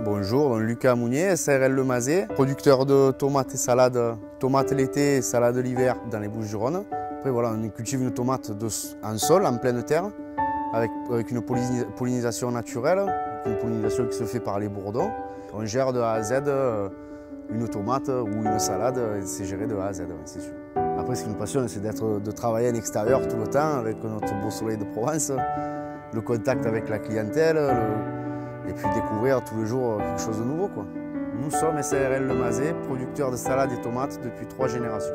Bonjour, Lucas Mounier, SRL Le Mazet, producteur de tomates et salades, tomates l'été et salades l'hiver dans les Bouches-du-Rhône. Après voilà, on cultive une tomate en sol, en pleine terre, avec, une pollinisation naturelle, une pollinisation qui se fait par les bourdons. On gère de A à Z euh, une tomate ou une salade, c'est géré de A à Z, c'est sûr. Après ce qui nous passionne, c'est de travailler à l'extérieur tout le temps avec notre beau soleil de Provence, le contact avec la clientèle, et puis découvrir tous les jours quelque chose de nouveau. Nous sommes SARL Le Mazet, producteurs de salades et tomates depuis trois générations.